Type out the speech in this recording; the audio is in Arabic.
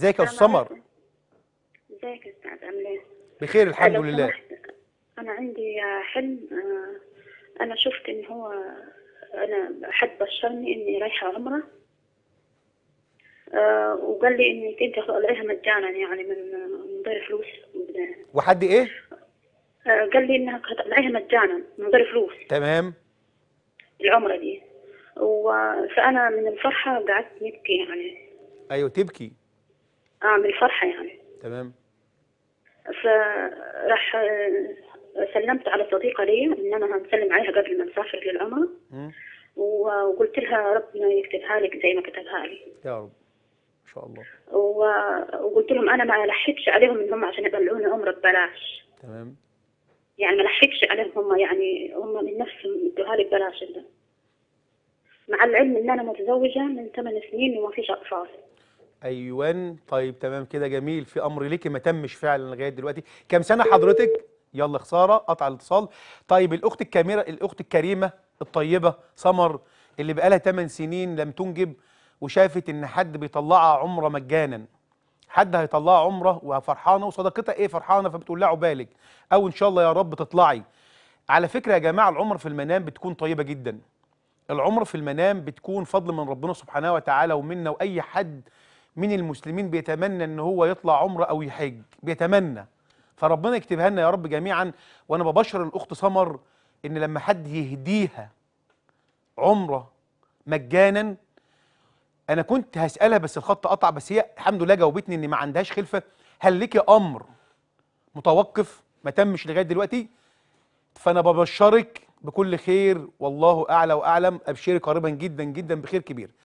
إزيك يا أستاذ سمر. إزيك يا أستاذ عامل إيه؟ بخير الحمد لله. أنا عندي حلم آه، أنا شفت إن هو أنا حد بشرني إني رايحة عمرة آه، وقال لي إنك أنت هتطلعيها مجانا يعني من من غير فلوس. وحد إيه؟ آه، قال لي انك هتطلعيها مجانا من غير فلوس. تمام. العمرة دي. و- فأنا من الفرحة قعدت نبكي يعني. أيوه تبكي. آه من الفرحة يعني. تمام. فراح آه، سلمت على صديقة لي إن أنا هنسلم عليها قبل ما نسافر. و- وقلت لها ربنا يكتبها لك زي ما كتبها لي. يا رب. إن شاء الله. و- وقلت لهم أنا ما لحقتش عليهم إن هم عشان يطلعوني عمرة ببلاش. تمام. يعني ما لحقتش عليهم هم يعني هم من نفسهم ادوها لي ببلاش ده. مع العلم إن أنا متزوجة من ثمان سنين وما فيش أطفال. أيوان. طيب تمام كده جميل. في أمر ليكي ما تمش فعلا لغاية دلوقتي. كام سنة حضرتك؟ يلا خسارة قطع الاتصال. طيب الأخت الكاميرا الأخت الكريمة الطيبة سمر اللي بقالها 8 سنين لم تنجب وشافت إن حد بيطلعها عمرة مجانا. حد هيطلعها عمرة وفرحانة. وصداقتها إيه؟ فرحانة فبتقول لها عقبالك أو إن شاء الله يا رب تطلعي. على فكرة يا جماعة العمر في المنام بتكون طيبة جدا. العمر في المنام بتكون فضل من ربنا سبحانه وتعالى ومنا وأي حد من المسلمين بيتمنى إن هو يطلع عمرة أو يحج بيتمنى. فربنا يكتبها لنا يا رب جميعا وأنا ببشر الأخت سمر إن لما حد يهديها عمرة مجانا أنا كنت هسألها بس الخط قطع بس هي الحمد لله جاوبتني ان ما عندهاش خلفة. هل لك أمر متوقف ما تمش لغاية دلوقتي؟ فأنا ببشرك بكل خير والله أعلى وأعلم. ابشري قريبا جدا جدا بخير كبير.